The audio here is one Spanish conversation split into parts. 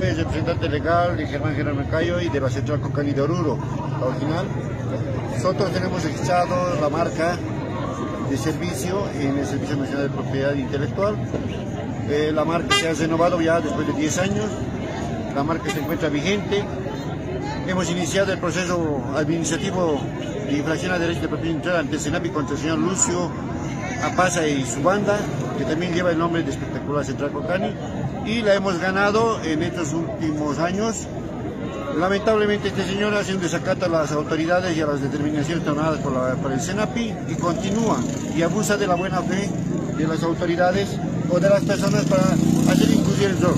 es representante legal de Germán Germán Mercayo y de la Central Cocani de Oruro, la original. Nosotros tenemos registrado la marca de servicio en el Servicio Nacional de Propiedad Intelectual. Eh, la marca se ha renovado ya después de 10 años. La marca se encuentra vigente. Hemos iniciado el proceso administrativo de infracción a derecho de propiedad intelectual ante Senapi contra el señor Lucio Apaza y su banda, que también lleva el nombre de Espectacular Central Cocani, y la hemos ganado en estos últimos años Lamentablemente este señor hace un desacato a las autoridades y a las determinaciones tomadas por, el SENAPI y continúa y abusa de la buena fe de las autoridades o de las personas para hacer inclusión el sol.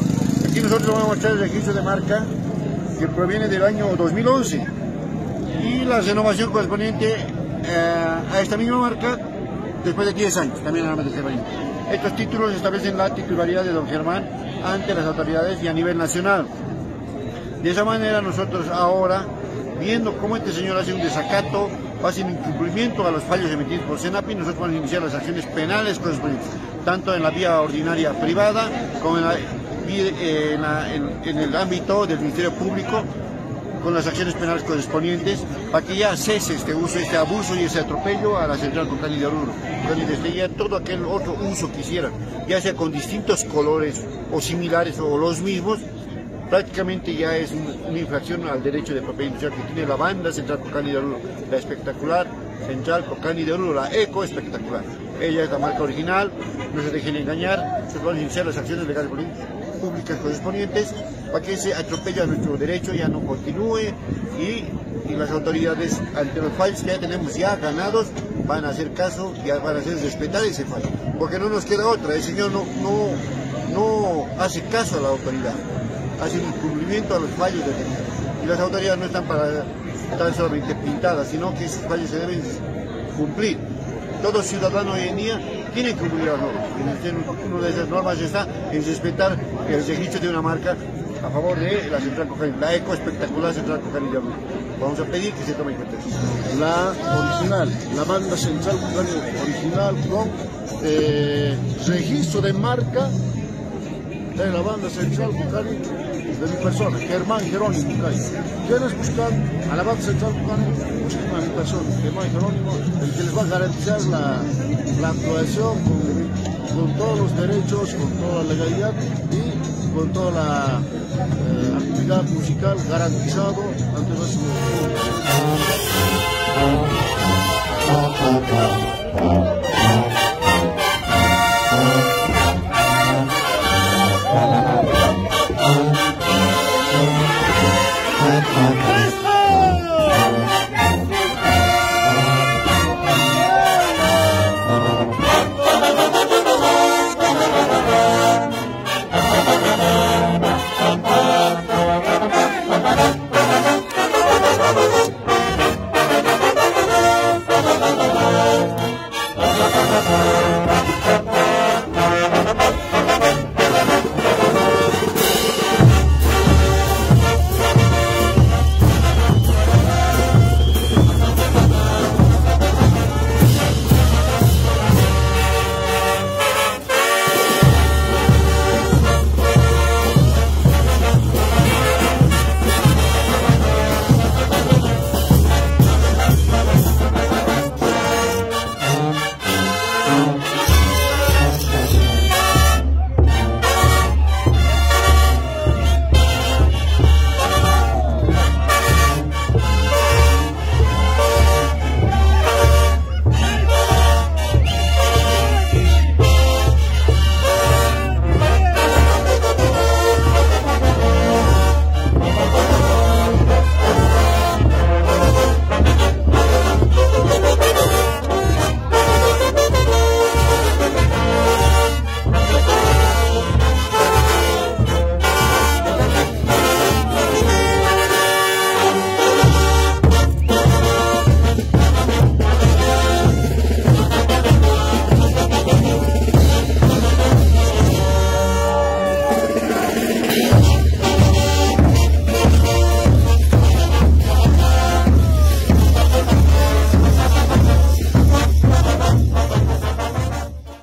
Aquí nosotros vamos a mostrar el registro de marca que proviene del año 2011 y la renovación correspondiente eh, a esta misma marca después de 10 años, también a de Estos títulos establecen la titularidad de don Germán ante las autoridades y a nivel nacional. De esa manera nosotros ahora, viendo cómo este señor hace un desacato, hace un incumplimiento a los fallos emitidos por Senapi, nosotros vamos a iniciar las acciones penales correspondientes, tanto en la vía ordinaria privada como en, el ámbito del Ministerio Público, con las acciones penales correspondientes para que ya cese este uso, este abuso y ese atropello a la central con de Oruro. Desde ya todo aquel otro uso que hicieran, ya sea con distintos colores o similares o los mismos, prácticamente ya es una infracción al derecho de propiedad industrial que tiene la banda Central Cocani de Oruro, la espectacular Central Cocani de Oruro, la eco espectacular. Ella es la marca original, no se dejen engañar, se van a iniciar las acciones legales públicas correspondientes para que ese atropello a nuestro derecho ya no continúe y, las autoridades ante los fallos que ya tenemos ya ganados van a hacer caso y van a hacer respetar ese fallo, porque no nos queda otra, el señor no, no, no hace caso a la autoridad hace un incumplimiento a los fallos de ley. Y las autoridades no están para estar solamente pintadas, sino que esos fallos se deben cumplir. Todo ciudadano hoy en día tiene que cumplir las normas. Una de esas normas está en respetar el registro de una marca a favor de la Central Cocaína, la eco espectacular Central Cocaína Vamos a pedir que se tome en cuenta La original, la banda Central Cocaína original con eh, registro de marca de la banda Central Cocaína de mi persona, Germán Jerónimo Bucay. ¿Quieres buscar a la banda central cubana? Busquen a mi persona, Germán Jerónimo, el que les va a garantizar la, actuación con, con, todos los derechos, con toda la legalidad y con toda la eh, actividad musical garantizado ante nuestro